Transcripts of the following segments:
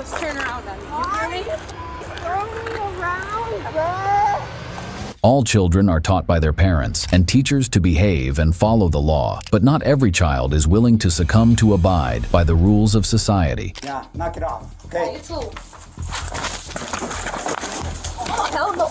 is turn around on me. You hear me? Throw me around, bro. All children are taught by their parents and teachers to behave and follow the law, but not every child is willing to succumb to abide by the rules of society. Yeah, knock it off. Okay. It's. Oh, hell no.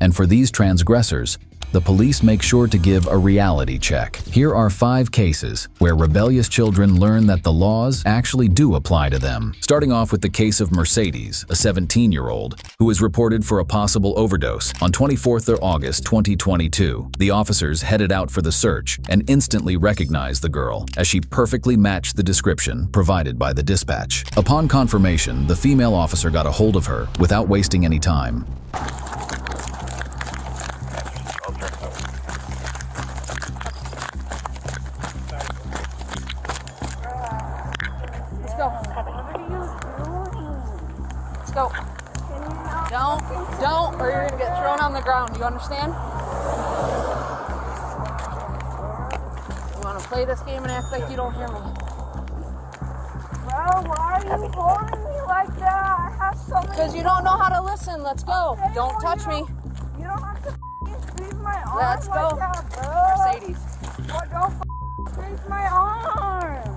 And for these transgressors, the police make sure to give a reality check. Here are five cases where rebellious children learn that the laws actually do apply to them. Starting off with the case of Mercedes, a 17-year-old, who was reported for a possible overdose on 24th of August 2022. The officers headed out for the search and instantly recognized the girl, as she perfectly matched the description provided by the dispatch. Upon confirmation, the female officer got a hold of her without wasting any time. On the ground. You understand? You wanna play this game and act like you don't hear me? Bro, why are you holding me like that? I have so many. Because you don't know how to listen. Let's go. Okay, Don't well, touch you me. don't- You don't have to f***ing squeeze my arm Let's like go. that, bro. Mercedes. Well, don't f***ing squeeze my arm.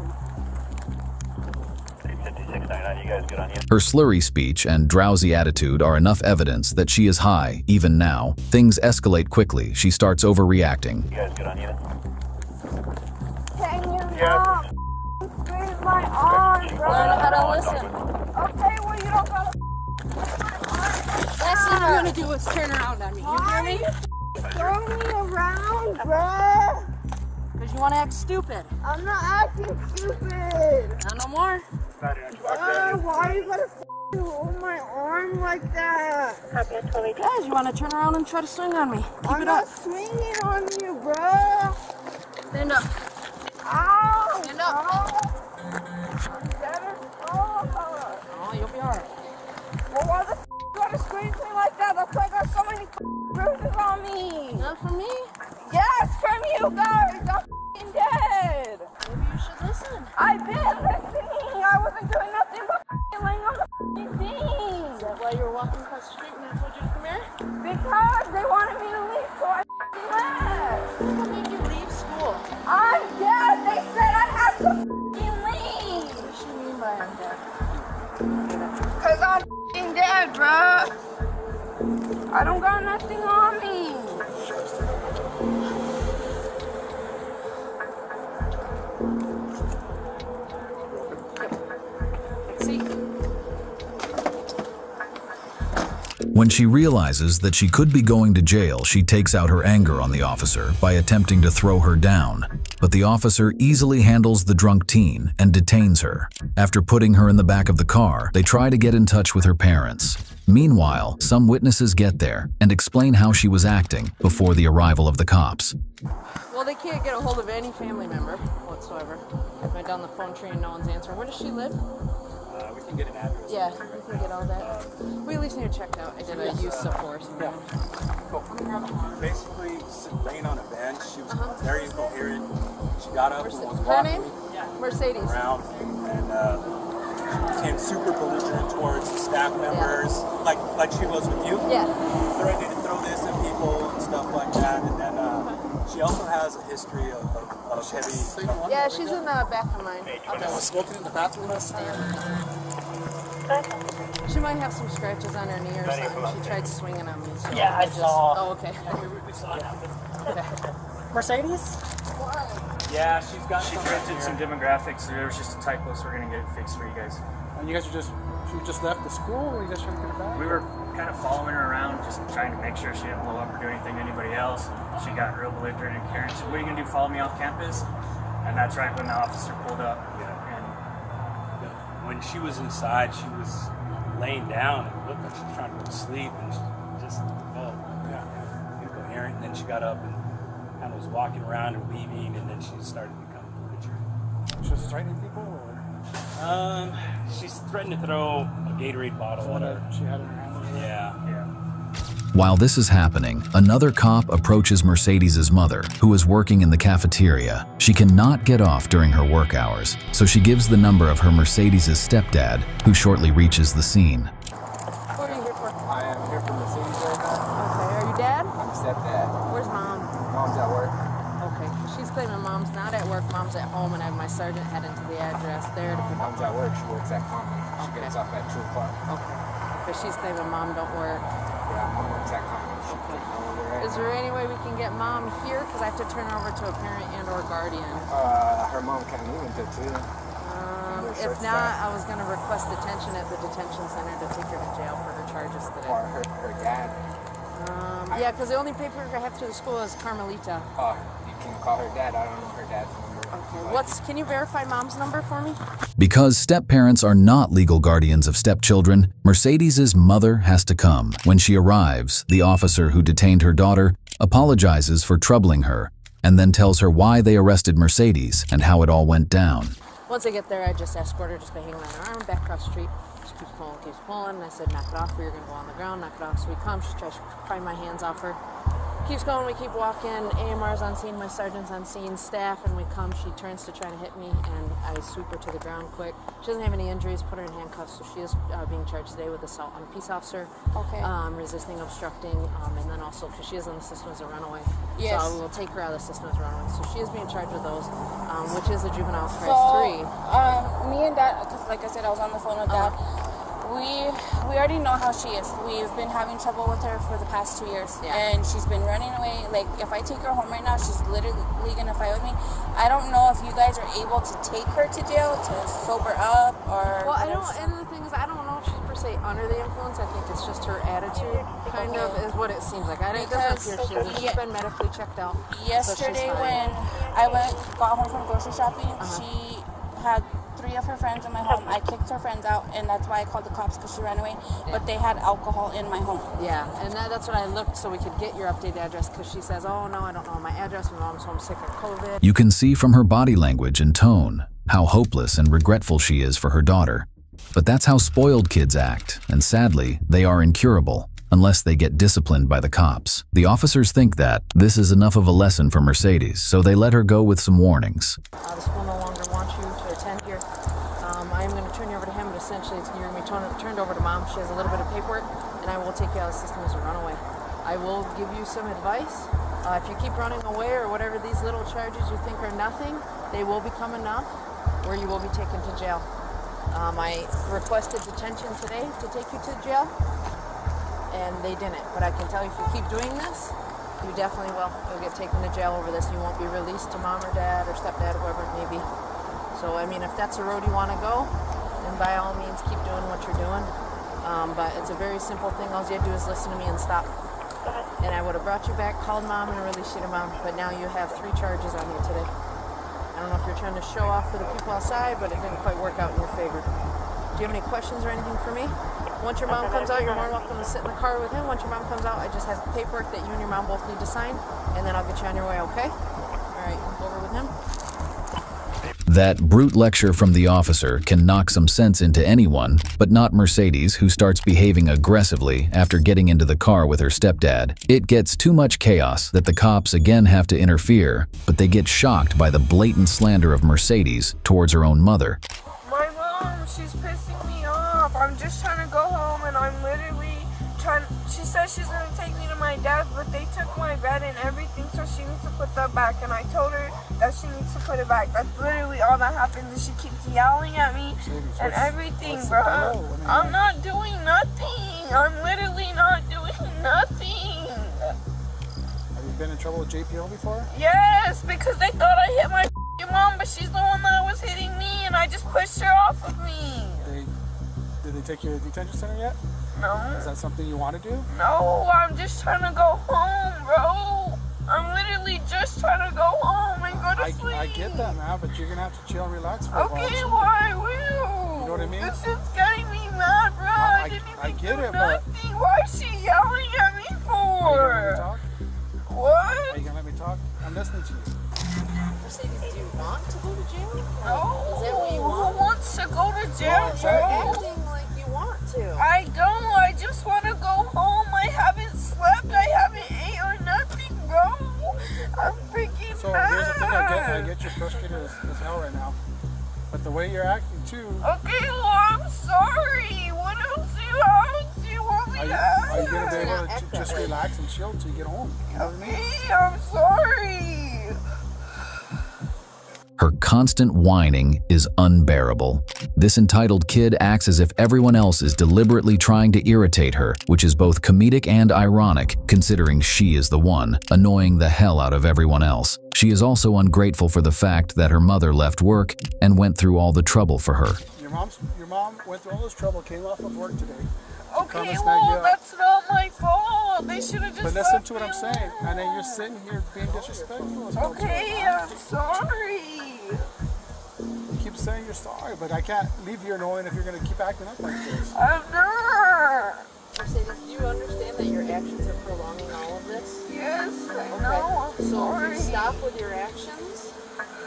Her slurry speech and drowsy attitude are enough evidence that she is high, even now. Things escalate quickly. She starts overreacting. You guys good on you? Can you Yeah. not squeeze my arm, bro? Learn how to listen. Okay, well, you don't gotta Last thing you're gonna do is turn around on me. You hear me? throw me around, bro. Because you wanna act stupid. I'm not acting stupid. Not no more. Bro, why you gotta hold my arm like that? Guys, you wanna turn around and try to swing on me? Keep I'm it not up. swinging on you, bro. Stand up. Ow! Stand up. Ow. Better stop. Oh, you'll be alright. Well, why the f you gotta squeeze me like that? That's why I got so many bruises on me. Not from me. Yes, from you guys. I'm dead. Maybe you should listen. I've been listening. I wasn't doing nothing but laying on the f***ing Is thing. that why you were walking across the street and I told you to come here? Because they wanted me to leave, so I left. What made you leave school? I'm dead. They said I had to leave. What does she mean by I'm dead? Cause I'm dead, bruh. I don't got nothing on When she realizes that she could be going to jail, she takes out her anger on the officer by attempting to throw her down. But the officer easily handles the drunk teen and detains her. After putting her in the back of the car, they try to get in touch with her parents. Meanwhile, some witnesses get there and explain how she was acting before the arrival of the cops. Well, they can't get a hold of any family member whatsoever. Went down the phone tree and no one's answering. Where does she live? Can get an address. Yeah, we can get all that. We at least need to check out. I did a use of force. Basically, laying on a bench. She was very incoherent. She got up and was Her walking name? Mercedes. around and uh, she became super belligerent towards the staff members, like like she was with you. Yeah. Threatening to throw this at people and stuff like that. And then uh, she also has a history of, of, of heavy. Yeah, she's in the back of mine. I'll just- smoking in the bathroom last night. She might have some scratches on her knee or something. She tried swinging on me. So Yeah, I just, saw. Oh, okay. Mercedes? Yeah, she's got She some corrected here. some demographics. There was just a typo, so we're gonna get it fixed for you guys. And you guys are just, she just left the school, or you guys trying to get her back? We were kind of following her around, just trying to make sure she didn't blow up or do anything to anybody else. She got real belligerent and Karen said, "What are you gonna do? Follow me off campus?" And that's right when the officer pulled up. And when she was inside, she was laying down and looked like she was trying to go to sleep and she just felt yeah, incoherent. And then she got up and kind of was walking around and weaving, and then she started to become belligerent. She was threatening people, or Um, she's threatened to throw a Gatorade bottle at her. she had in her hand? Yeah. yeah, While this is happening, another cop approaches Mercedes' mother, who is working in the cafeteria. She cannot get off during her work hours, so she gives the number of her Mercedes' stepdad, who shortly reaches the scene. What are you here for? I am here for Mercedes right now. Okay, are you dad? I'm stepdad. Where's mom? Mom's at work. Okay, she's claiming mom's not at work, mom's at home, and I have my sergeant heading to the address there to pick up Mom's at work. She works at Common. She Okay. gets off at 2 o'clock. She's claiming mom don't work. Yeah, mom works at Common. Okay. can't go over right Is there any way we can get mom here? Because I have to turn her over to a parent and or guardian. Uh, her mom can't move until 2. Um, if not. I was going to request detention at the detention center to take her to jail for her charges today. Or her, her dad. Um, yeah, because the only paperwork I have through the school is Carmelita. Uh, you can call her dad. I don't know her dad's. Okay. What's? Can you verify mom's number for me? Because step parents are not legal guardians of stepchildren, Mercedes' mother has to come. When she arrives, the officer who detained her daughter apologizes for troubling her and then tells her why they arrested Mercedes and how it all went down. Once I get there, I just escort her just by hanging on her arm back across the street. She keeps pulling, keeps pulling. And I said, knock it off, or you're gonna go on the ground. Knock it off. So we come. She tries to pry my hands off her. Keeps going. We keep walking. AMR's on scene. My sergeant's on scene. Staff, and we come. She turns to try to hit me, and I sweep her to the ground quick. She doesn't have any injuries. Put her in handcuffs. So she is uh, being charged today with assault on a peace officer. Okay. Um, resisting, obstructing, um, and then also because she is in the system as a runaway. Yes. So we will take her out of the system as a runaway. So she is being charged with those, um, which is a juvenile So, three. um, me and dad, because like I said, I was on the phone with dad. We we already know how she is. We've been having trouble with her for the past two years, Yeah. and she's been running away. Like if I take her home right now, she's literally gonna fight with me. I don't know if you guys are able to take her to jail to sober up or. Well, I don't, and the thing is, I don't know if she's per se under the influence. I think it's just her attitude, kind of, is what it seems like. I don't, it doesn't appear Because- she, she's been medically checked out. Yesterday, fine. when I went got home from grocery shopping, Uh-huh. she had three of her friends in my home. I kicked her friends out, and that's why I called the cops because she ran away. But they had alcohol in my home. Yeah, and that, that's what I looked so we could get your updated address because she says, oh no, I don't know my address. My mom's homesick of COVID. You can see from her body language and tone how hopeless and regretful she is for her daughter. But that's how spoiled kids act, and sadly, they are incurable unless they get disciplined by the cops. The officers think that this is enough of a lesson for Mercedes, so they let her go with some warnings. Uh, mom. She has a little bit of paperwork, and I will take you out of the system as a runaway. I will give you some advice. Uh, if you keep running away or whatever these little charges you think are nothing, they will become enough, or you will be taken to jail. Um, I requested detention today to take you to jail, and they didn't. But I can tell you, if you keep doing this, you definitely will. You'll get taken to jail over this. You won't be released to mom or dad or stepdad, whoever it may be. So, I mean, if that's the road you want to go, then by all means, keep doing what you're doing. Um, but it's a very simple thing. All you have to do is listen to me and stop. And I would have brought you back, called mom, and released you to mom. But now you have three charges on you today. I don't know if you're trying to show off for the people outside, but it didn't quite work out in your favor. Do you have any questions or anything for me? Once your mom comes out, you're more welcome to sit in the car with him. Once your mom comes out, I just have paperwork that you and your mom both need to sign, and then I'll get you on your way, okay? All right, over with him. That brute lecture from the officer can knock some sense into anyone, but not Mercedes, who starts behaving aggressively after getting into the car with her stepdad. It gets too much chaos that the cops again have to interfere, but they get shocked by the blatant slander of Mercedes towards her own mother. My mom, she's pissing me off. I'm just trying to go home and I'm literally trying. She says she's gonna take me dad's, but they took my bed and everything, so she needs to put that back. And I told her that she needs to put it back. That's literally all that happens. Is she keeps yelling at me and everything, bro. deal? I mean, I'm not doing nothing. I'm literally not doing nothing. Have you been in trouble with JPO before? Yes, because they thought I hit my mom, but she's the one that was hitting me, and I just pushed her off of me. They did they take you to the detention center yet? No. Is that something you want to do? No, I'm just trying to go home, bro. I'm literally just trying to go home and go to I, sleep. I get that, man, but you're gonna have to chill and relax for a while. Okay, too. why will? You know what I mean? This is getting me mad, bro. I, I- didn't even I get do it, but- nothing. Why is she yelling at me for? Are you gonna let me for? talk? Are you gonna let me talk? I'm listening to you. Mercedes, do you want to go to jail? No. Is that what you Who wants to go to jail, You're acting like you want to. I don't. I just want to go home. I haven't slept. I haven't ate or nothing, bro. I'm freaking So mad. here's the thing. I get, I get you frustrated as, as hell right now. But the way you're acting too. Okay, well, I'm sorry. What else do you, else do you want me Are you, to are you gonna be able to just relax and chill till you get home? You know what I mean? Okay, I'm sorry. Her constant whining is unbearable. This entitled kid acts as if everyone else is deliberately trying to irritate her, which is both comedic and ironic, considering she is the one, annoying the hell out of everyone else. She is also ungrateful for the fact that her mother left work and went through all the trouble for her. Your mom's your mom went through all this trouble, came off of work today. Come Okay, well, that's not my fault. They should have just But listen left to what I'm saying. And then you're sitting here being disrespectful. as well, too. Okay, I'm sorry. You keep saying you're sorry, but I can't leave you annoying if you're gonna keep acting up like this. I'm not. Mercedes, do you understand that your actions are prolonging all of this? Yes, I Okay. know. I'm so sorry. if you stop with your actions,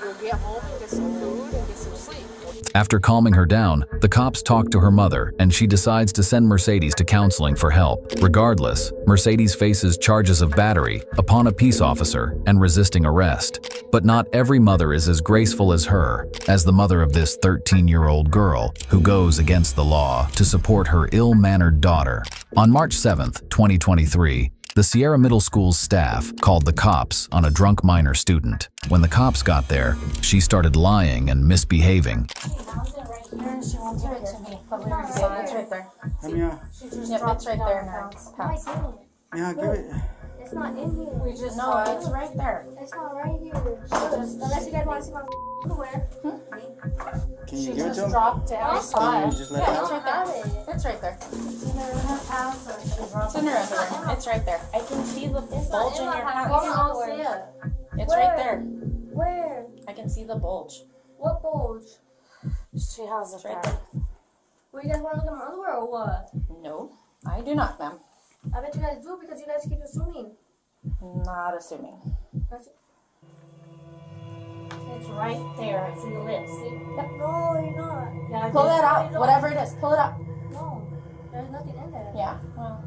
you'll get home and get some food and get some sleep. After calming her down, the cops talk to her mother and she decides to send Mercedes to counseling for help. Regardless, Mercedes faces charges of battery upon a peace officer and resisting arrest. But not every mother is as graceful as her, as the mother of this 13-year-old girl who goes against the law to support her ill-mannered daughter. On March 7th, 2023, the Sierra Middle School's staff called the cops on a drunk minor student. When the cops got there, she started lying and misbehaving. She won't give it to me. Yeah, it's right there. Mia, it's right there in her pouch. Mia, give it. It's not in here. We just no, it's right there. It's not right here. Just, Unless you guys want to see my underwear. Hmm? Can you She give it just to him? dropped it. I it. just let Yeah, it's right there. It's right there. It's either in her pants or she dropped It's in her underwear. It's right there. I can see the It's bulge in in your pants. pants. It's I'll underwear. see it. It's Where? right there. Where? I can see the bulge. What bulge? She has it right there. Well, you guys want to look at my underwear or what? No, I do not, ma'am. I bet you guys do because you guys keep assuming. Not assuming. That's It's right there. It's in the list. See? No, you're not. Yeah, pull that out. Whatever it is, pull it up. No, there's nothing in there. Yeah. Well,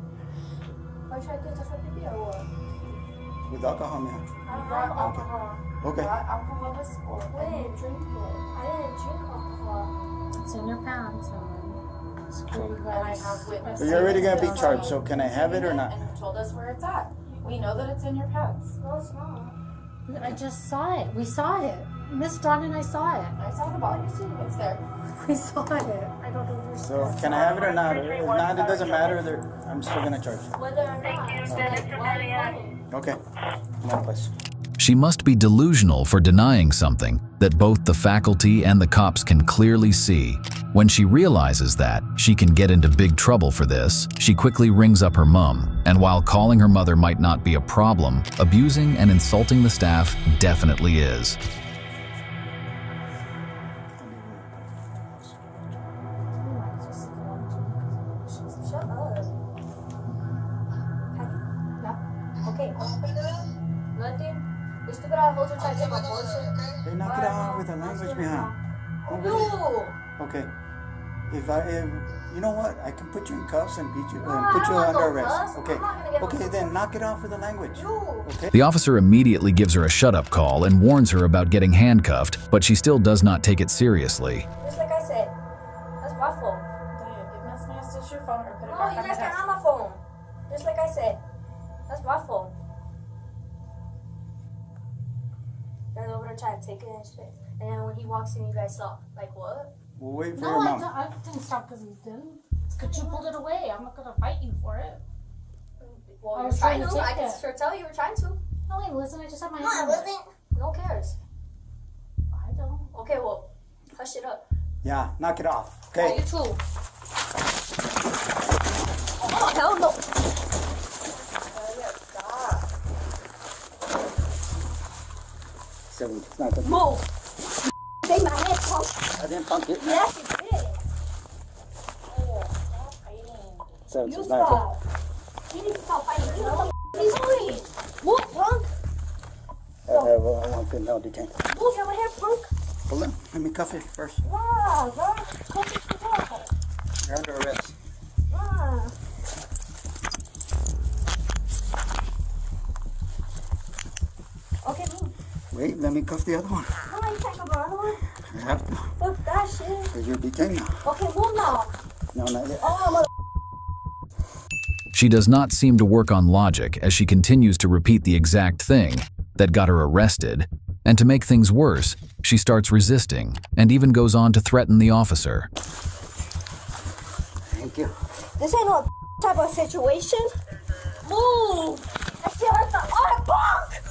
Why should I do touch my pipi or what? With alcohol, man. I don't have alcohol. Okay. alcohol was for. When? Drink it. I didn't drink alcohol. It's in your pants. And I have witnesses. So you're already gonna be charged, so can I have it or not? And you told us where it's at. We know that it's in your pants. No, it's not. I just saw it. We saw it. Miss Dawn and I saw it. I saw the bottle. It's there. We saw it. I don't know. So can I have it or not? If not, it doesn't matter. I'm still gonna charge you. Whether or not. Okay, why you want it? Okay. No place. She must be delusional for denying something that both the faculty and the cops can clearly see. When she realizes that she can get into big trouble for this, she quickly rings up her mum, and while calling her mother might not be a problem, abusing and insulting the staff definitely is. You! Okay. If I, if, you know what? I can put you in cuffs and beat you, No, and I put don't you want under arrest. cuffs. Okay. I'm not get Okay, cuffs. then knock it off with the language. You! Okay. The officer immediately gives her a shut-up call and warns her about getting handcuffed, but she still does not take it seriously. Just like I said. That's my phone. Diane, give Miss Nastis your phone or put it No, back you on guys the can't desk. have my phone. Just like I said. That's my phone. You guys over there trying to take it and shit. And then when he walks in, you guys stop. Like what? We'll wait for No, your I, mom. I didn't stop because he didn't. Because you pulled it away. I'm not going to fight you for it. Well, I you're was trying trying to. to I can it. sure tell you were trying to. No, wait, listen, I just had my No, I hand on it. wasn't. No cares. I don't. Okay, well, hush it up. Yeah, knock it off. Yeah, Okay. you too. Oh, hell no. Seven. It's not gonna. Move. I didn't pump it. Yes, you did. Seven, six, nine, stop. You need to stop fighting. He's free. What, punk. Uh, I want to know the tank. Look, I'm punk. Hold on. Let me cuff it first. Wow. Cuff it to. You're under arrest. Okay, move. Wait, let me cuff the other one. Come on, you can't go one. I have to. Fuck that shit. Because you're detained now. Okay, move now. No, not yet. Oh, mother. She does not seem to work on logic as she continues to repeat the exact thing that got her arrested. And to make things worse, she starts resisting and even goes on to threaten the officer. Thank you. This ain't no type of situation. Move. That shit hurts the arm.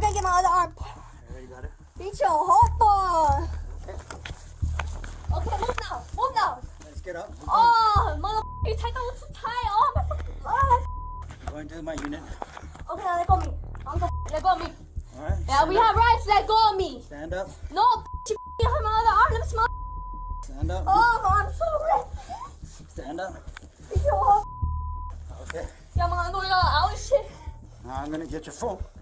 Not gonna get my other arm. Already got it. Beat your hot ball. Okay, move now. Move now. Let's get up. Oh, mother, you take that one too tight. Oh, my fucking leg. I'm going to my unit. Okay, now let go of me. I'm gonna let go of me. All right. Yeah, we have rights. Let go of me. Stand up. No, she hurt my other arm. Let me smell. Stand up. Oh, my arm's so red. Stand up. Beat your hot. Okay. Yeah, out shit. Now I'm going to get your phone. Hot dog. I'm not a hot dog.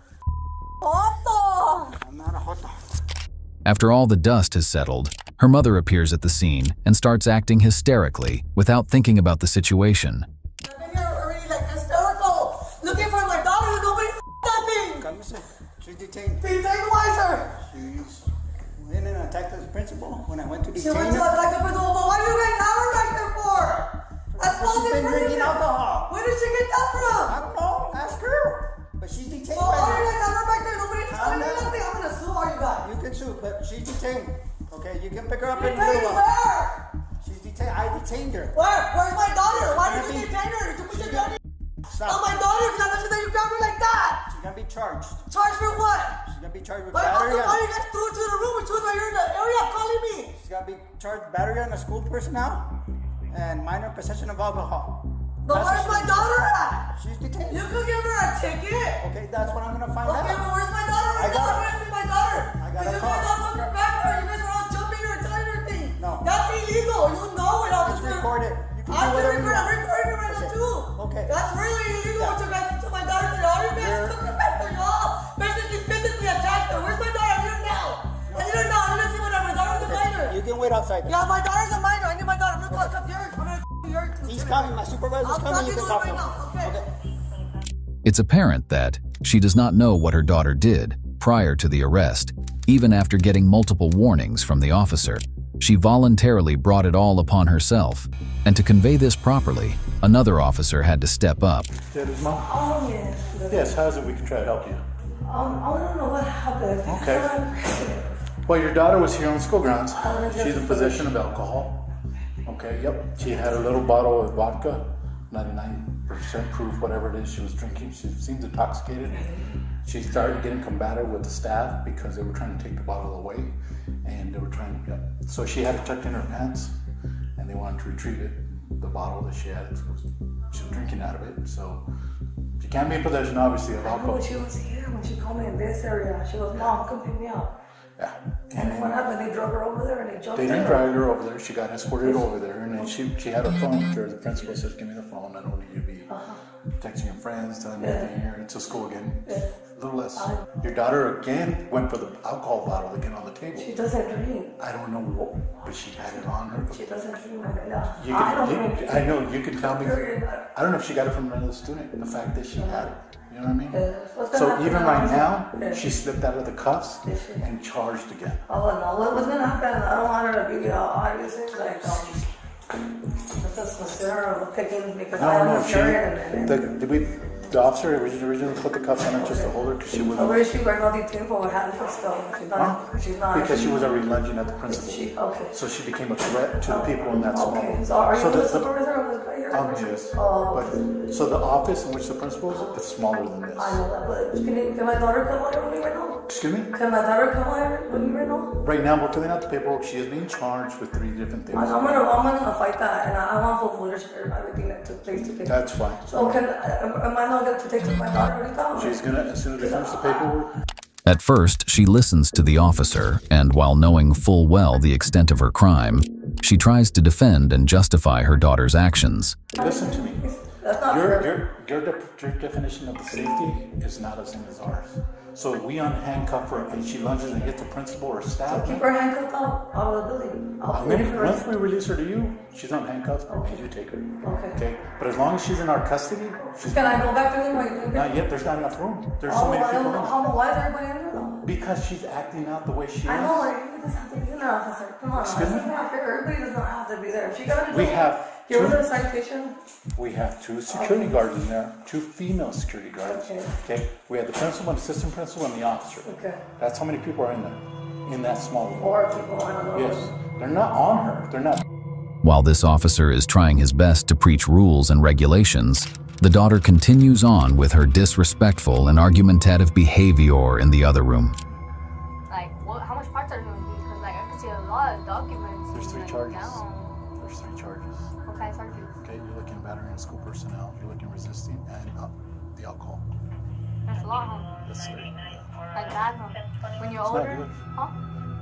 After all the dust has settled, her mother appears at the scene and starts acting hysterically without thinking about the situation. I've been here already like hysterical, looking for my daughter and nobody that. Come say. She's detained. Detained why, sir? She's went and attacked the principal when I went to She went to her. attack the principal, but why do you guys have her back for? That's She's false been drinking alcohol. Where did she get that from? I don't know. Ask her. But she's detained So why do right you guys her back there? Nobody's telling me nothing. I'm gonna sue all you guys. You can sue, but she's detained. Okay, you can pick her up in a Detained little where? She's detained. I detained her. Where? Where's my daughter? Why did you be- detain her? Did you put your gun Stop. on my daughter? Because I that you grabbed her like that. She's gonna be charged. Charged for what? She's gonna be charged with Why, battery. why on- you guys threw her to the room she was right here in the area calling me? She's gonna be charged battery on a school personnel and minor possession of alcohol. But where's my daughter at? She's detained. You could give her a ticket. Okay, that's what I'm gonna find Okay, out. but where's my daughter I right got now? her. Where's my daughter? I got you call. guys all took her back there. You guys were all jumping her and telling her things. No. That's illegal. You know it, It's officer. recorded. You can I'm do you recording. I'm recording it right now too. Okay. That's really illegal Yeah. what you guys did to my daughter. today. All you guys You're- took her back there. Y'all basically physically attacked her. Where's my daughter? I need her now. I need her now. I need to see my daughter. My daughter's a minor. You can wait outside. Yeah, my daughter's a minor. I need my daughter. I'm gonna call come here. I'm gonna your He's coming. My supervisor's I'll coming. You can talk to right him. now. Okay. It's apparent that she does not know what her daughter did prior to the arrest, even after getting multiple warnings from the officer. She voluntarily brought it all upon herself, and to convey this properly, another officer had to step up. That is mom? Oh, yes. Yes, how's it we can try to help you? Um, I want to know what happened. Okay. Well, your daughter was here on school grounds. She's in possession of alcohol. Okay, yep. She had a little bottle of vodka, 99% proof, whatever it is she was drinking. She seems intoxicated. She started getting combative with the staff because they were trying to take the bottle away. And they were trying to, so she had it tucked in her pants and they wanted to retrieve it. The bottle that she had, she was drinking out of it. So she can't be in possession, obviously, of I alcohol. when she was here, when she called me in this area, she was, Mom, come pick me up. Yeah. And then what happened? They drug her over there and they jumped They her. didn't drag her over there. She got escorted over there, and then she she had her phone. Her the principal says, "Give me the phone. I don't need you to be uh-huh. texting your friends, telling me everything here until school again." A little less. Your daughter again went for the alcohol bottle again on the table. She doesn't drink. I don't know what, but she had it on her. She doesn't drink. No. You I don't can, drink. I know you can tell me. I don't know if she got it from another student. The fact that she had it, you know what I mean? What's So even right now, Yeah. she slipped out of the cuffs and charged again. Oh no, what, what's gonna happen? I don't want her to be uh, obviously like um, consider her picking because I No, have no, a she, shirt and, and, the, did we, the officer originally, put the cuffs on her just to hold her because she was, Where is she right now? Detained for what happened? Still, she's not. Huh? She's not. because she was already lunging at the principal. She, okay. So she became a threat to the people in that small. Okay. So are you So the, the- supervisor of this guy here? Um, yes. Oh, But, so the office in which the principal is, it's smaller than this. I know that, but can, you, can my daughter come here with me right now? Excuse me? Can my daughter come here with me right now? Right now, we're filling out the paperwork. She is being charged with three different things. I- I'm gonna, I'm gonna fight that, and I, I want full footage of everything that took place today. That's fine. So can, am am I not going to take my daughter right now? She's gonna, as soon as we finish the paperwork, At first, she listens to the officer, and while knowing full well the extent of her crime, she tries to defend and justify her daughter's actions. listen to me. Your, your, your, de- your definition of the safety is not the same as ours. So we unhandcuff her and she lunges and hits the principal or staff. Keep her handcuffed out, out of the building. I'll And then for her. once we release her to you, she's unhandcuffed. Okay. You take her. Okay. Okay. But as long as she's in our custody, she's Can I go back to them? Not yet. There's not enough room. There's oh, so many I don't people. in. How, why is everybody in there though? Because she's acting out the way she is. I know, like, you just have to be there, officer. Come on, Excuse me? Everybody does not have to be there. If she got a We have give two- her a citation. We have two security guards in there, two female security guards. Okay. Okay. We have the principal, and assistant principal, and the officer. Okay. That's how many people are in there, in that small room. Four people, I don't know. Yes. They're not on her. They're not. While this officer is trying his best to preach rules and regulations, the daughter continues on with her disrespectful and argumentative behavior in the other room. That's a? That's three. Like that, huh? When you're It's older? Huh?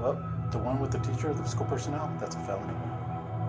Well, the one with the teacher, the school personnel, that's a felony.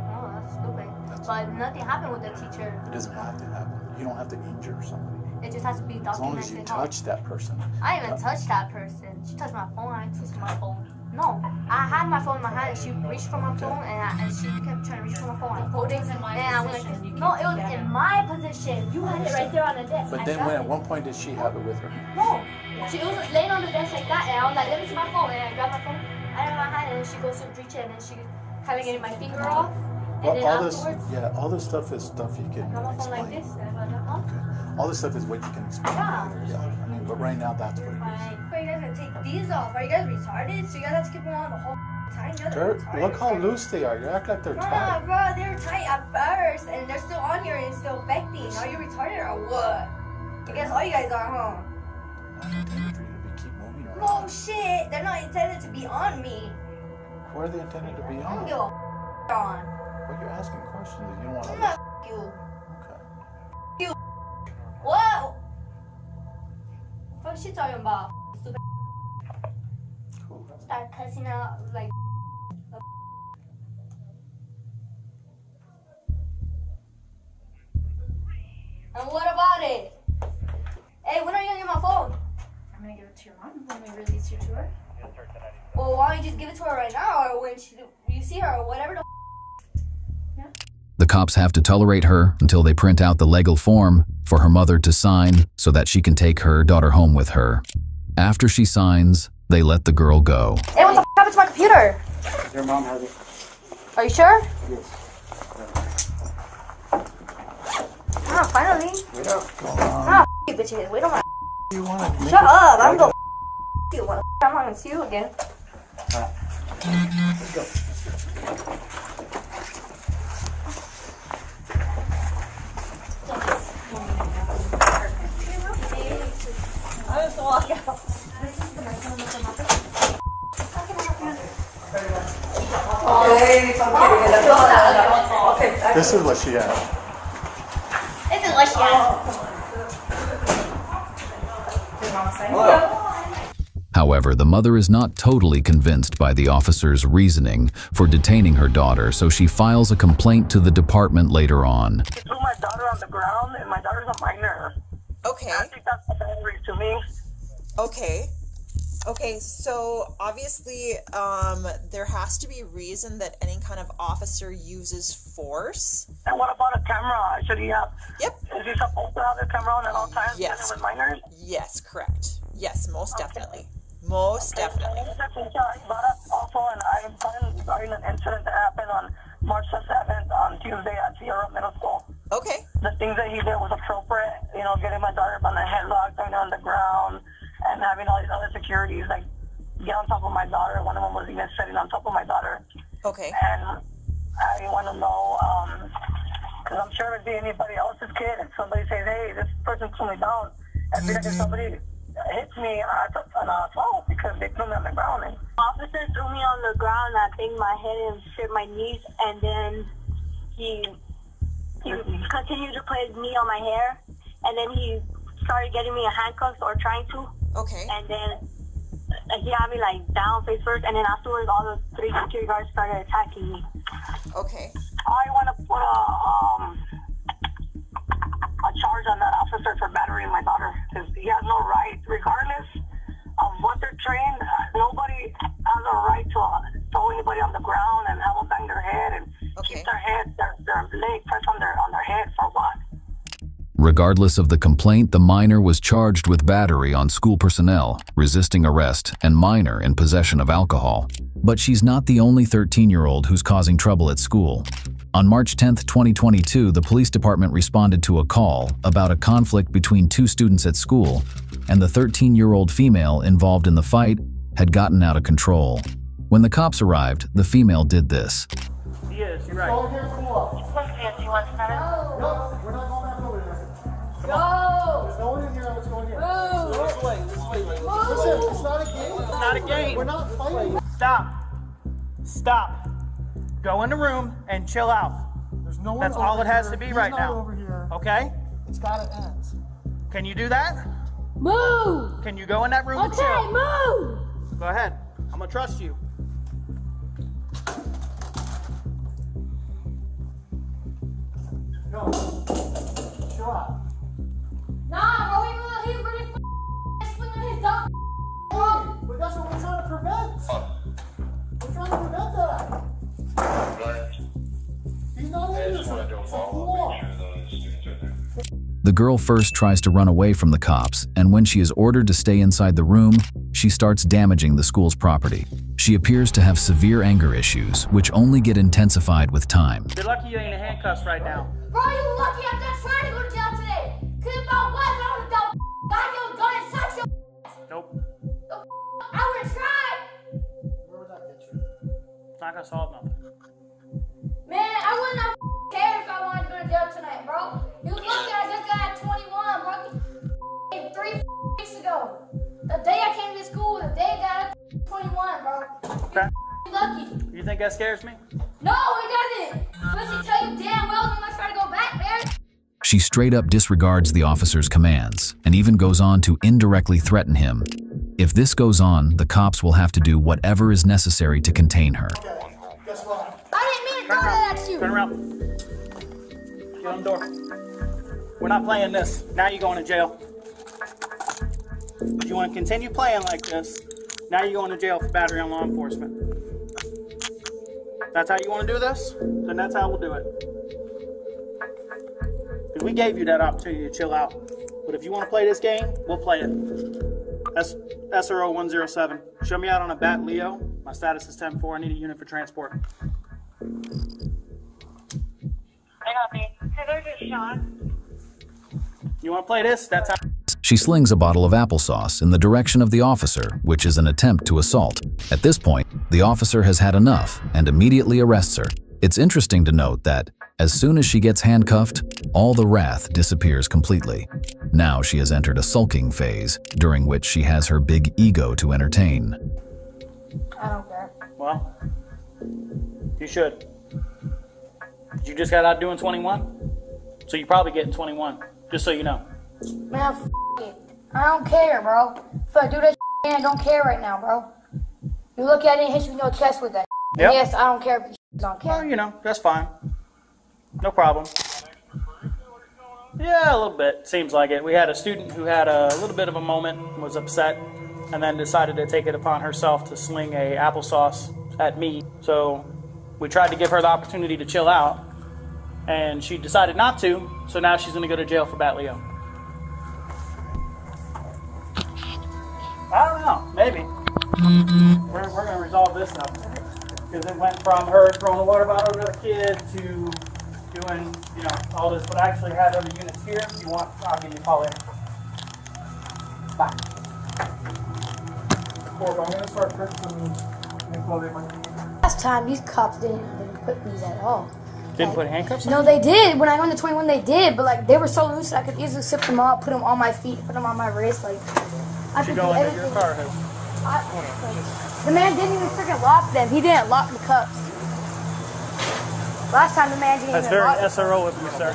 Oh, that's stupid. That's but nothing happened with the teacher. It doesn't have to happen. You don't have to injure somebody. It just has to be As long as you touch that person. I even touch that person. She touched my phone. I touched my phone. No, I had my phone in my hand and she reached for my phone and, I, and she kept trying to reach for my phone. I pulled it and I was like, no, it was in my position. You had it right there on the desk. But I then when, it. at one point did she have it with her? No, she was laying on the desk like that, and I was like, let me see my phone, and I grabbed my phone, I had it in my hand, and then she goes to reach it, and then she kind of getting my finger off, and Well, then all this, afterwards, yeah, all this stuff is stuff you can I got like this, and I was like, huh? All this stuff is what you can explain Yeah. later. Yeah, I mean, but right now that's what it is. Gonna take these off? Are you guys retarded? So you guys have to keep them on the whole time? You guys are They're, retarded. look how loose they are. You act like they're Nah, tight. bro, they were tight at first, and they're still on here and it's still affecting. Are you retarded or what? I guess all you guys are, huh? Oh shit, they're not intended to be on me. Where are they intended to be I don't on? give a f- on. Well, you're asking questions you don't want I'm to. not f- you. You. What? What is she talking about? Stupid. Start cussing out like. And what about it? Hey, when are you gonna get my phone? I'm gonna give it to your mom when we release you to her. Well, why don't you just give it to her right now, or when she, you see her, or whatever the. The cops have to tolerate her until they print out the legal form for her mother to sign so that she can take her daughter home with her. After she signs, they let the girl go. Hey, what the f- happened to my computer? Your mom has it. Are you sure? Yes. Ah, finally. Wait up. Ah, f- you bitches. Wait on my. You want to Shut up. I'm going. You want I'm not gonna see you again. Let's go. This is what she had. This is what she has. However, the mother is not totally convinced by the officer's reasoning for detaining her daughter, so she files a complaint to the department later on. She threw my daughter on the ground, and my daughter's a minor. Okay. I think that's the boundary to me. Okay. Okay, so obviously, um, there has to be reason that any kind of officer uses And what about a camera? Should he have? Yep. Is he supposed to have the camera on at all times? Yes. With minors. Yes, correct. Yes, most definitely. Most definitely. Somebody hits me, and I took an assault because they threw me on the ground. And Officer threw me on the ground. I banged my head and hit my knees, and then he he continued to play with me on my hair, and then he started getting me a handcuffs or trying to. Okay. And then uh, he had me like down face first, and then afterwards, all the three security guards started attacking me. Okay. I want to put a um a charge on that officer for battering my daughter because he has no right, regardless of what they're trained. Uh, nobody has a right to uh, throw anybody on the ground and have them bang their head and okay. keep their head, their, their leg pressed on their, on their head for what? Regardless of the complaint, the minor was charged with battery on school personnel, resisting arrest, and minor in possession of alcohol. But she's not the only 13-year-old who's causing trouble at school. On March 10, 2022, the police department responded to a call about a conflict between two students at school, and the 13-year-old female involved in the fight had gotten out of control. When the cops arrived, the female did this. He is, you're right. Go here, come on. You want to No, we're not going back over there. Go! There's no one in here. Let's go in here. Move! This way, this way. Listen, it's not a game. It's not a game. We're not fighting. Stop. Stop. Go in the room and chill out. There's no one That's over all it has here. to be He's right not now. over here. Okay? It's gotta end. Can you do that? Move! Can you go in that room and chill? Okay, move! Go ahead. I'm gonna trust you. No. Chill out. Nah, bro, he was, he was really f- swinging his dumb. But that's what we're trying to prevent. Uh. We're trying to prevent that. He's not in here. So cool off. The girl first tries to run away from the cops, and when she is ordered to stay inside the room, she starts damaging the school's property. She appears to have severe anger issues, which only get intensified with time. You're lucky you ain't in handcuffs right now. Bro, you lucky I'm not trying to go to jail today. Cause if I was, I would've done got your gun and shot your Nope. I would've tried. It's not gonna solve nothing. Man, I would not care if I wanted to go to jail tonight, bro. You lucky I just got 21, bro. Three weeks ago. The day I came to school, the day I got 21, bro. Okay. You lucky. You think that scares me? No, it doesn't. But she tell you damn well I'm not trying to go back, man. She straight up disregards the officer's commands and even goes on to indirectly threaten him. If this goes on, the cops will have to do whatever is necessary to contain her. Guess what? I didn't mean to throw that at you. Turn around. Get on the door. We're not playing this. Now you're going to jail. If you want to continue playing like this, now you're going to jail for battery on law enforcement. That's how you want to do this? Then that's how we'll do it. Because we gave you that opportunity to chill out. But if you want to play this game, we'll play it. That's SRO 107. Show me out on a bat Leo. My status is 10-4. I need a unit for transport. You want to play this? That's how. She slings a bottle of applesauce in the direction of the officer, which is an attempt to assault. At this point, the officer has had enough and immediately arrests her. It's interesting to note that, as soon as she gets handcuffed, all the wrath disappears completely. Now she has entered a sulking phase, during which she has her big ego to entertain. I don't care. Well, you should. You just got out doing 21? So you probably getting 21, just so you know. Man, f- it. I don't care, bro. If I do that, man, I don't care right now, bro. You look at it and hit you in your chest with that. Yep. Yes, I don't care if you don't care. Well, you know, that's fine. No problem. Yeah, a little bit. Seems like it. We had a student who had a little bit of a moment, was upset, and then decided to take it upon herself to sling a applesauce at me. So we tried to give her the opportunity to chill out, and she decided not to. So now she's going to go to jail for Bat Leo. I don't know. Maybe. We're, we're going to resolve this stuff. Because it went from her throwing a water bottle at the kid to doing, you know, all this. But I actually had other units here. If you want, I'll give you a call later. Bye. I'm start they might need. Last time, these cops didn't, didn't put these at all. Didn't put handcuffs on? No, they did. When I went to 21, they did. But like, they were so loose, I could easily slip them off, put them on my feet, put them on my wrist. Like, I could go do into your everything. car? Hope? I, like, the man didn't even freaking lock them. He didn't lock the cups. Last time, the man didn't That's even very. SRO of you, sir.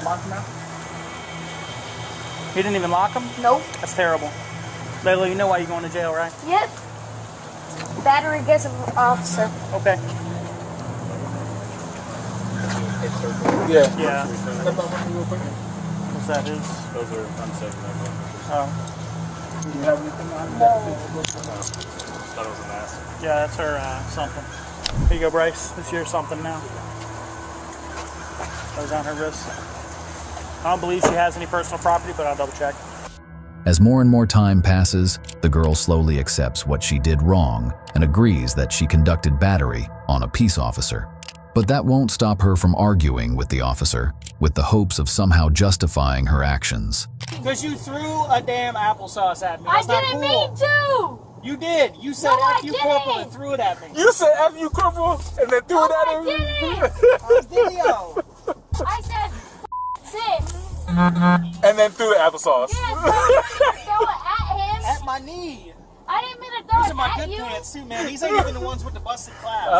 He didn't even lock them? Nope. That's terrible. Layla, you know why you're going to jail, right? Yep. Battery against an officer. Okay. Yeah. Yeah. What's that? His? Those are unsafe numbers. Oh. Do you have anything on Thought it was a mask. Yeah, that's her uh, something. Here you go, Bryce. This is your something now. That was on her wrist. I don't believe she has any personal property, but I'll double check. As more and more time passes, the girl slowly accepts what she did wrong and agrees that she conducted battery on a peace officer. But that won't stop her from arguing with the officer, with the hopes of somehow justifying her actions. Because you threw a damn applesauce at me. I That's not didn't cool. mean to. You did. You said No, I F you corporal and didn't. threw it at me. You said F you corporal and then threw it at I him. On video. I said sit. and then threw the applesauce. Yeah, bro. throw it at him. At my knee. I didn't mean to throw These it are my good you. pants too, man. These ain't even the ones with the busted clouds.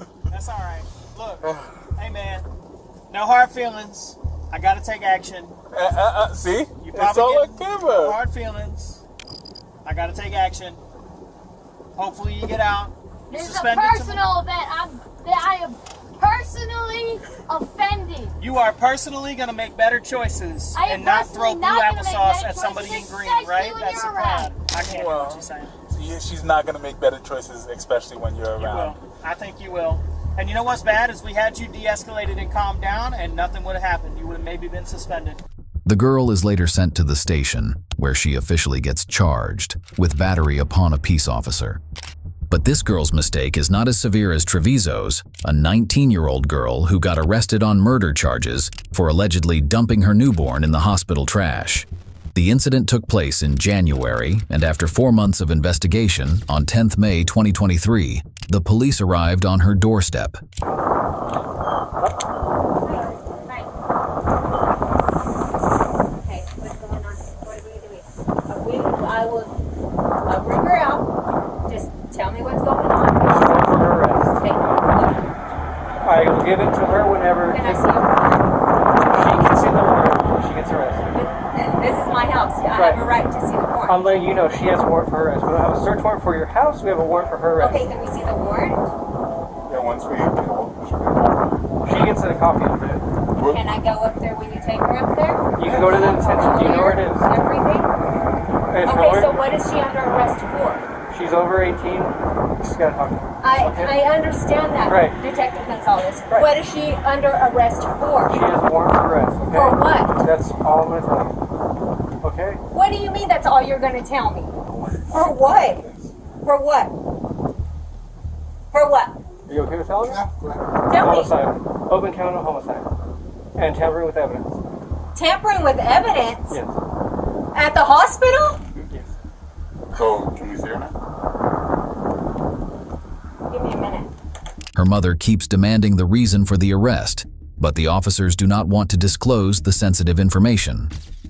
Uh, That's all right. Look, hey man, no hard feelings. I gotta take action. uh, uh, uh, see? You It's probably all get on no hard feelings. I gotta take action. Hopefully you get out. This is a personal event. I'm that I am personally offended. You are personally gonna make better choices I and not throw blue not gonna make applesauce at somebody in green, right? That's the you're I can't Well, know what you're saying. She's not gonna make better choices, especially when you're You around. will. I think you will. And you know what's bad is we had you de-escalated and calmed down, and nothing would have happened. You would have maybe been suspended. The girl is later sent to the station, where she officially gets charged with battery upon a peace officer. But this girl's mistake is not as severe as Trevizo's, a 19-year-old girl who got arrested on murder charges for allegedly dumping her newborn in the hospital trash. The incident took place in January, and after four months of investigation, on 10th May 2023, the police arrived on her doorstep. Okay, what's going on? What are we doing? We, I will, I'll bring her out. Just tell me what's going on. for her arrest. Okay, look, I will give it to her whenever can I see your warrant? she can see the warrant when she gets arrested. This is my house. I Right. have a right to see the warrant. I'm letting you know she has a warrant for her arrest. We don't have a search warrant for your house. We have a warrant for her arrest. Okay, can we see the warrant? Yeah, once we She gets in a copy of it. Can I go up there when you take her up there? You can go to the detention. Do you know where it is? Everything? It's Okay, nowhere- so what is she under arrest for? She's over 18. She's got a copy. I, Okay. I understand that, Right. Detective Gonzalez. Right. What is she under arrest for? She has a warrant for arrest. Okay? For what? That's all I'm going to tell you. Okay? What do you mean that's all you're going to tell me? For what? For what? For what? Are you okay with telling me? Tell me. homicide. Open count of homicide. And tampering with evidence. Tampering with evidence? Yes. At the hospital? Yes. So, can we see her now? Give me a minute. Her mother keeps demanding the reason for the arrest, but the officers do not want to disclose the sensitive information.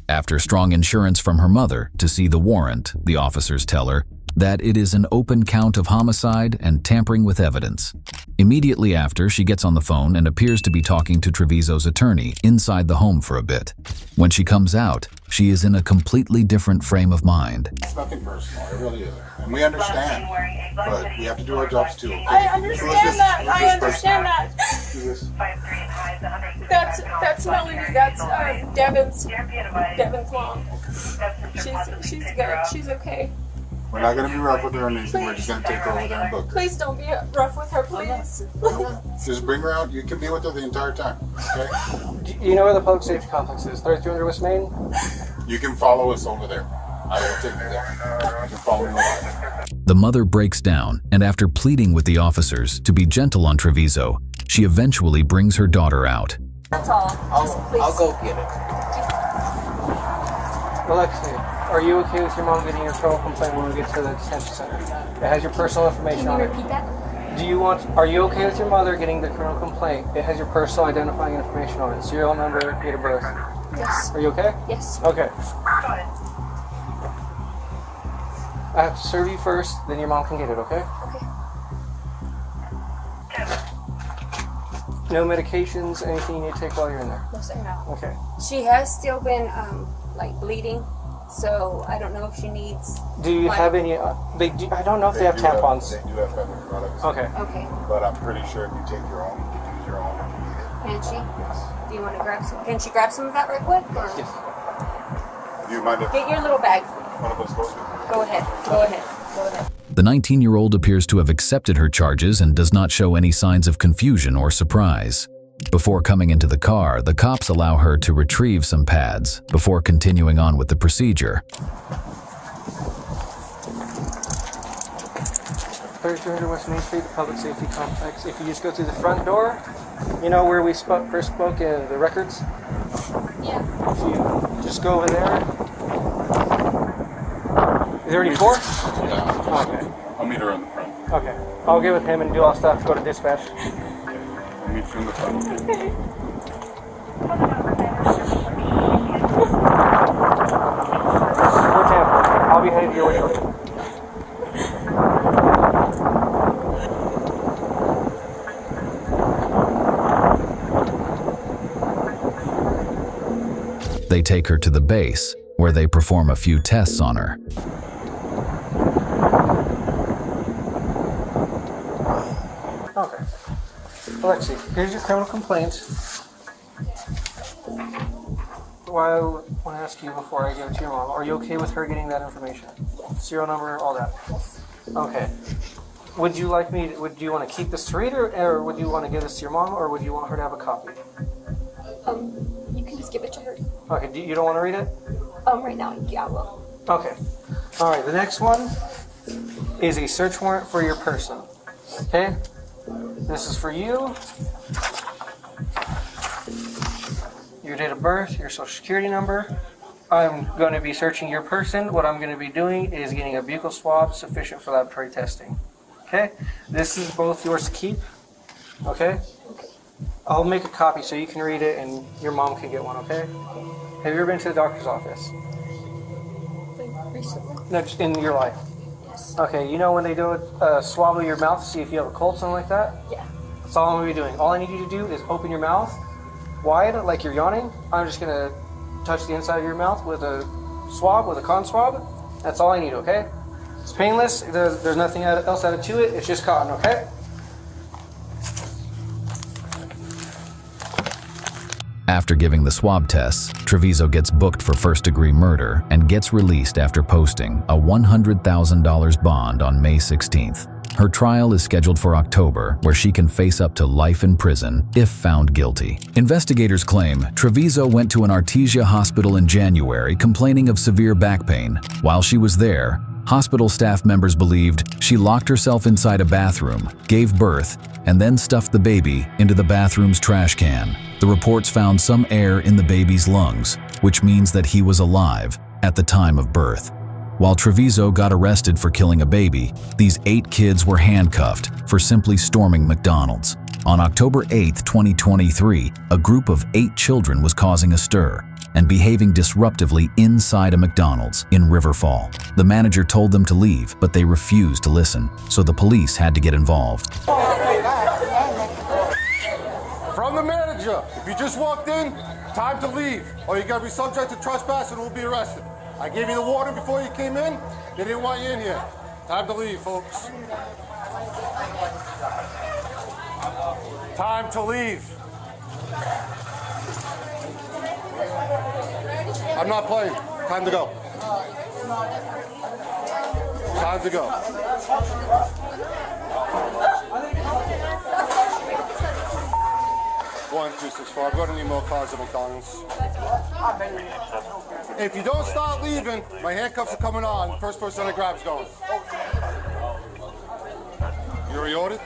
After strong insurance from her mother to see the warrant, the officers tell her that it is an open count of homicide and tampering with evidence. Immediately after, she gets on the phone and appears to be talking to Trevizo's attorney inside the home for a bit. When she comes out, she is in a completely different frame of mind. It's nothing personal. It really isn't. And we understand. But we have to do our jobs too. Okay? I understand this- that. I understand that. Who is this? That's that's Melanie. That's uh, Devin's Devin's mom. She's she's good. She's okay. We're not going to be rough with her or anything. We're just going to take her over there and book her. Please don't be rough with her, please. Just bring her out. You can be with her the entire time. Okay? Do you know where the public safety complex is? 3300 West Main? You can follow us over there. I will take you there. You can follow me over The mother breaks down, and after pleading with the officers to be gentle on Trevizo, she eventually brings her daughter out. That's all. Just please. I'll go get it. Alexia, are you okay with your mom getting your criminal complaint when we get to the detention center? It has your personal information Can on you it. repeat that? Do you want? Are you okay with your mother getting the criminal complaint? It has your personal identifying information on it. Serial number, date of birth. Yes. Are you okay? Yes. Okay. I have to serve you first, then your mom can get it. Okay? Okay. No medications, anything you need to take while you're in there. No, sir, no. Okay. She has still been um, like bleeding, so I don't know if she needs. Do you like- have any? Uh, they do, I don't know if they, have do have- tampons. they do have feminine products. Okay. Okay. But I'm pretty sure if you take your own, you can use your own if you need it. Can she? Yes. Do you want to grab some? Can she grab some of that right quick? Or? Do you mind if Get your little bag. one of us goes with? Go ahead. Go ahead. Go ahead. The 19-year-old appears to have accepted her charges and does not show any signs of confusion or surprise. Before coming into the car, the cops allow her to retrieve some pads before continuing on with the procedure. 3300 West Main Street, the Public Safety Complex. If you just go through the front door, you know where we spoke, first spoke in the records? Yeah. If you just go over there. Is there any four? Yeah. Okay. I'll meet her in the front. Okay. I'll get with him and do all stuff, go to dispatch. Meet you in the. They take her to the base, where they perform a few tests on her. Okay. Alexee, here's your criminal complaint. What I want to ask you before I give it to your mom, are you okay with her getting that information? Serial number, all that? Okay. Would you like me, to, would you want to keep this to read or, or would you want to give this to your mom or would you want her to have a copy? Um, you can just give it to her. Okay, do, you don't want to read it? Um, right now, yeah, I will. Okay. All right, the next one is a search warrant for your person. Okay? This is for you. Your date of birth, your social security number. I'm going to be searching your person. What I'm going to be doing is getting a buccal swab sufficient for laboratory testing. Okay? This is both yours to keep. Okay? I'll make a copy so you can read it and your mom can get one, okay? Have you ever been to the doctor's office? Like, recently? No, just in your life. Okay, you know when they do a uh, swab of your mouth to see if you have a cold, something like that? Yeah. That's all I'm gonna be doing. All I need you to do is open your mouth wide, like you're yawning. I'm just gonna touch the inside of your mouth with a swab, with a cotton swab. That's all I need, okay? It's painless. There's, there's nothing else added to it. It's just cotton, okay? After giving the swab tests, Trevizo gets booked for first degree murder and gets released after posting a $100,000 bond on May 16th. Her trial is scheduled for October, where she can face up to life in prison if found guilty. Investigators claim Trevizo went to an Artesia hospital in January complaining of severe back pain. While she was there, hospital staff members believed she locked herself inside a bathroom, gave birth, and then stuffed the baby into the bathroom's trash can. The reports found some air in the baby's lungs, which means that he was alive at the time of birth. While Trevizo got arrested for killing a baby, these eight kids were handcuffed for simply storming McDonald's. On October 8, 2023, a group of eight children was causing a stir and behaving disruptively inside a McDonald's in River Riverfall. The manager told them to leave, but they refused to listen, so the police had to get involved. From the manager, if you just walked in, time to leave, or you're gonna be subject to trespass and will be arrested. I gave you the warning before you came in. They didn't want you in here. Time to leave, folks. Time to leave. I'm not playing. Time to go. Time to go. One, two, six, four. I've got any more cars at McDonald's. If you don't start leaving, my handcuffs are coming on. First person that grab's going. You already ordered?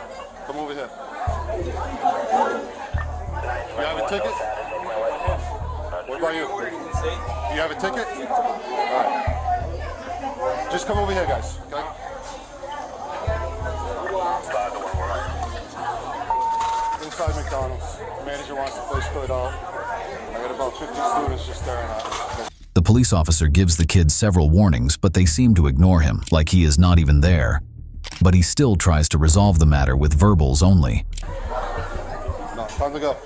Come over here. You have a ticket? What about you? You have a ticket? All right. Just come over here, guys. Okay? Inside McDonald's. The manager wants the place cleared out. I got about 50 students just staring at me. The police officer gives the kids several warnings, but they seem to ignore him, like he is not even there. But he still tries to resolve the matter with verbals only. No, time to go.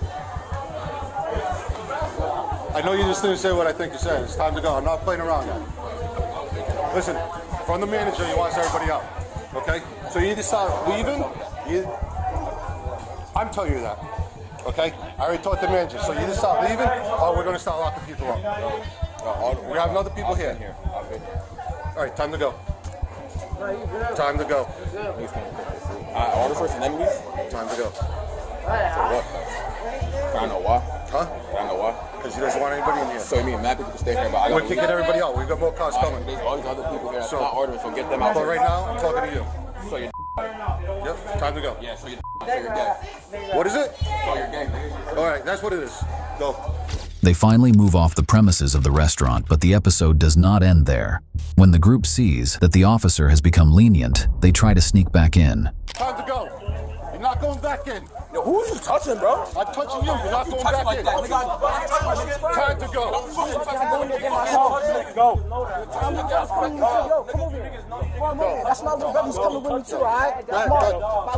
I know you just didn't say what I think you said. It's time to go. I'm not playing around now. Listen, from the manager, he wants everybody out. Okay? So you either start leaving, you... I'm telling you that. Okay? I already talked to the manager. So you either start leaving, or we're going to start locking people up. We have other people here. All right, time to go. Time to go. Uh, I order first and then leave? Time to go. For what? I know why. Huh? I know why. Because he doesn't want anybody in here. So you mean mad people can stay here, but I We're got kicking everybody out. We've got more cars coming. There's all these other people here So- not ordering, so get them out. But right now, I'm talking to you. So you're Yep, time to go. yeah, so you're so you're gay. What is it? So you're gay. All right, that's what it is. Go. They finally move off the premises of the restaurant, but the episode does not end there. When the group sees that the officer has become lenient, they try to sneak back in. Time to go. You're not going back in. Yo, who you touching, bro? I'm touching you. You're not going back in. Time to go. Go. That's my little brother's coming with me too, alright? That's my, my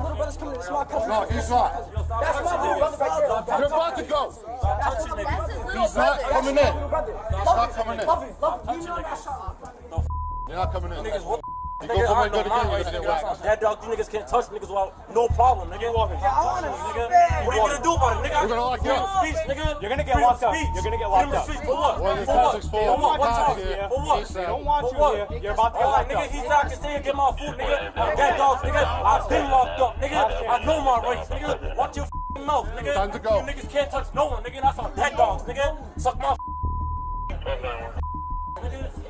little brother's coming. That's my cousin. No, he's not. That's my little brother right there. You're about to go. That's his little He's not brother. coming That's in. his little brother. He's Love not him. coming in. Love him. Love him. You know that's something. You're not coming in. You Nigga, go for my know good my again, you're gonna nigga. get That's whacked. not that dog. You niggas can't touch niggas without no problem, nigga. Walking. Yeah, I wanna nigga. What are you gonna do about it, nigga? We're gonna lock you up. speech, nigga. You're gonna get locked up. You're gonna get locked up. for what? Well, your For what? for For what? What cops. For what? They don't want For you what? here. You're about to get Oh, locked nigga, up. he said I can stay and get my food, nigga. That dogs, nigga. I've been locked up, nigga. I know my rights, nigga. Watch your mouth, nigga. Time to go. You niggas can't touch no one, nigga. That's on dead dogs, nigga. Suck my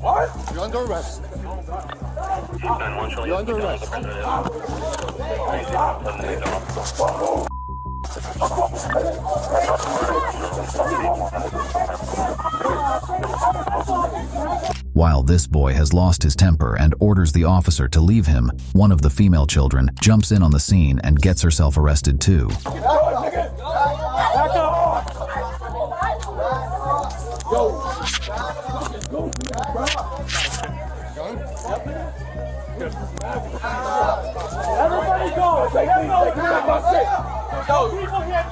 What? You're under arrest. You're under arrest. While this boy has lost his temper and orders the officer to leave him, one of the female children jumps in on the scene and gets herself arrested too. Yo,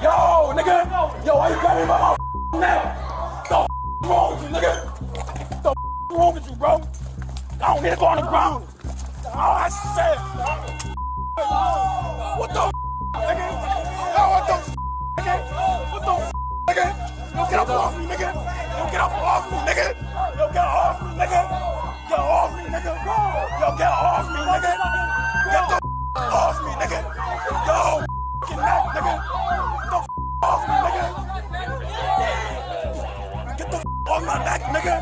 yo, nigga. Yo, why you grabbing my? The with? The you, bro? I don't go on the ground. Oh, I said. What the nigga? What the nigga? What the nigga? Yo, get off me, nigga. Yo, get off me, nigga. Yo, get off me, nigga. Get off me, nigga. Yo, get off me, nigga. Off me, nigga. Yo, f***ing neck, nigga. Get the off me, nigga. Get the my neck, nigga?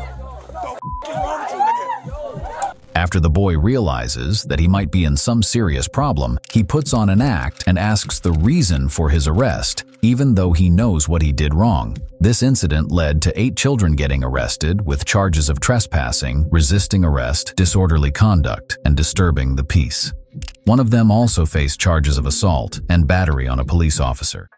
After the boy realizes that he might be in some serious problem, he puts on an act and asks the reason for his arrest, even though he knows what he did wrong. This incident led to eight children getting arrested with charges of trespassing, resisting arrest, disorderly conduct, and disturbing the peace. One of them also faced charges of assault and battery on a police officer.